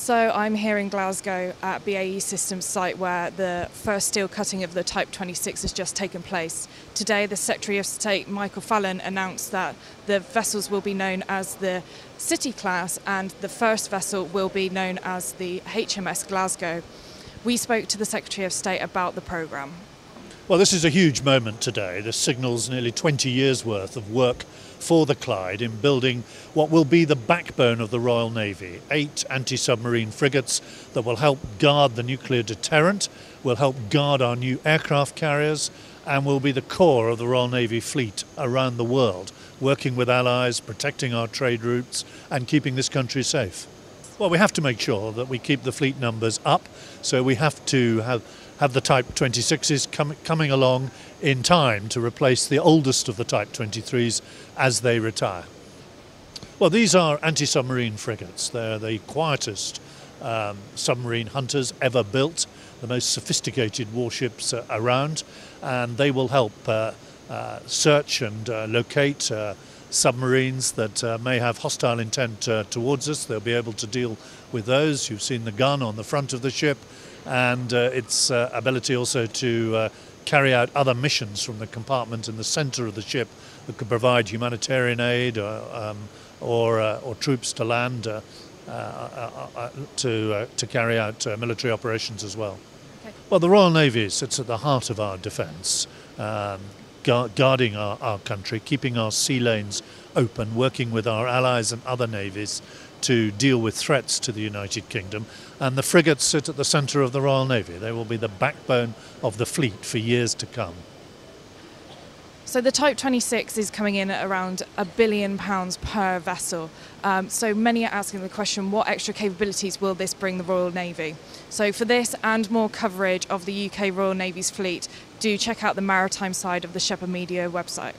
So I'm here in Glasgow at BAE Systems site where the first steel cutting of the Type 26 has just taken place. Today, the Secretary of State Michael Fallon announced that the vessels will be known as the City class and the first vessel will be known as the HMS Glasgow. We spoke to the Secretary of State about the programme. Well, this is a huge moment today. This signals nearly 20 years' worth of work for the Clyde in building what will be the backbone of the Royal Navy. Eight anti submarine frigates that will help guard the nuclear deterrent, will help guard our new aircraft carriers, and will be the core of the Royal Navy fleet around the world, working with allies, protecting our trade routes, and keeping this country safe. Well, we have to make sure that we keep the fleet numbers up, so we have to have have the Type 26s com- coming along in time to replace the oldest of the Type 23s as they retire. Well, these are anti submarine frigates. They're the quietest um, submarine hunters ever built, the most sophisticated warships uh, around, and they will help uh, uh, search and uh, locate uh, submarines that uh, may have hostile intent towards us. They'll be able to deal with those. You've seen the gun on the front of the ship and uh, its uh, ability also to uh, carry out other missions from the compartment in the center of the ship that could provide humanitarian aid or, um, or, or, troops to land to, to carry out military operations as well. Okay. Well, the Royal Navy sits at the heart of our defence. Um, guarding our, our country, keeping our sea lanes open, working with our allies and other navies to deal with threats to the United Kingdom. And the frigates sit at the centre of the Royal Navy. They will be the backbone of the fleet for years to come. So the Type 26 is coming in at around a billion pounds per vessel. Um, so many are asking the question, what extra capabilities will this bring the Royal Navy? So for this and more coverage of the UK Royal Navy's fleet, do check out the maritime side of the Shephard Media website.